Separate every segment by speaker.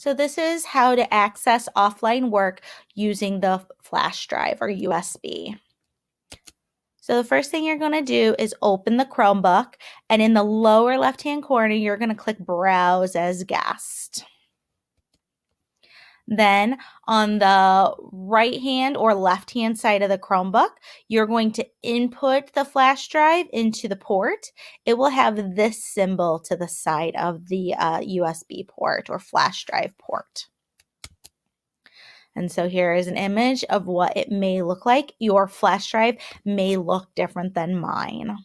Speaker 1: So this is how to access offline work using the flash drive or USB. So the first thing you're going to do is open the Chromebook and in the lower left hand corner you're going to click browse as guest. Then on the right hand or left hand side of the Chromebook, you're going to input the flash drive into the port. It will have this symbol to the side of the uh, USB port or flash drive port. And so here is an image of what it may look like. Your flash drive may look different than mine.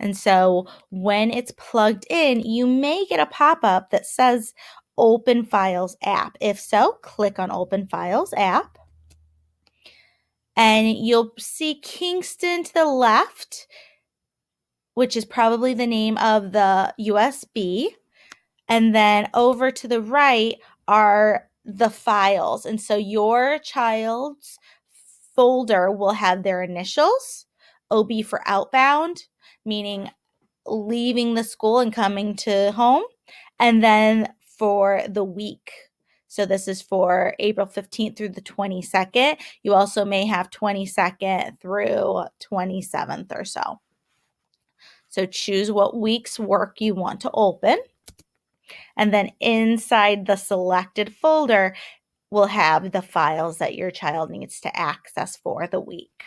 Speaker 1: And so when it's plugged in, you may get a pop up that says Open Files app. If so, click on Open Files app. And you'll see Kingston to the left, which is probably the name of the USB. And then over to the right are the files. And so your child's folder will have their initials, OB for outbound, meaning leaving the school and coming to home, and then for the week. So this is for April 15th through the 22nd. You also may have 22nd through 27th or so. So choose what week's work you want to open. And then inside the selected folder, will have the files that your child needs to access for the week.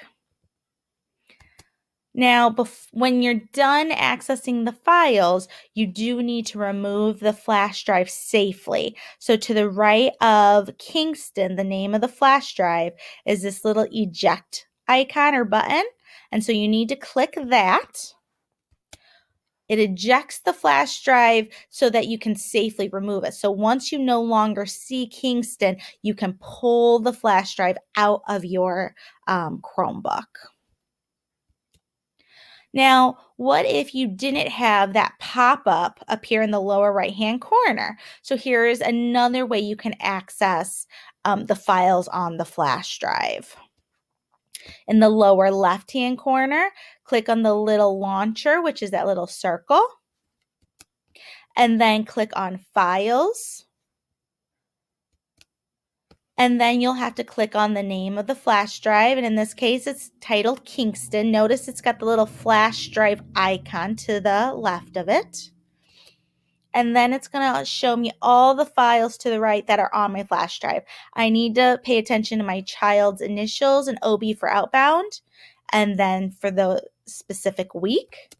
Speaker 1: Now, when you're done accessing the files, you do need to remove the flash drive safely. So to the right of Kingston, the name of the flash drive is this little eject icon or button. And so you need to click that. It ejects the flash drive so that you can safely remove it. So once you no longer see Kingston, you can pull the flash drive out of your um, Chromebook. Now, what if you didn't have that pop up appear in the lower right hand corner? So here's another way you can access um, the files on the flash drive. In the lower left hand corner, click on the little launcher, which is that little circle, and then click on Files. And then you'll have to click on the name of the flash drive. And in this case, it's titled Kingston. Notice it's got the little flash drive icon to the left of it. And then it's going to show me all the files to the right that are on my flash drive. I need to pay attention to my child's initials and OB for outbound. And then for the specific week.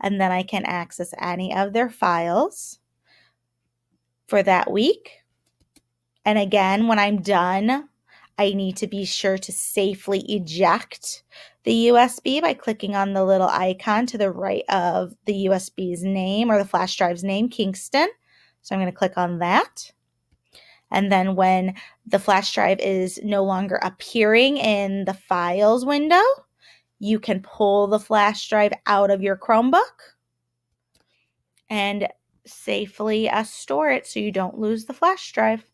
Speaker 1: And then I can access any of their files for that week and again, when I'm done, I need to be sure to safely eject the USB by clicking on the little icon to the right of the USB's name or the flash drive's name, Kingston. So I'm going to click on that. And then when the flash drive is no longer appearing in the files window, you can pull the flash drive out of your Chromebook and safely uh, store it so you don't lose the flash drive.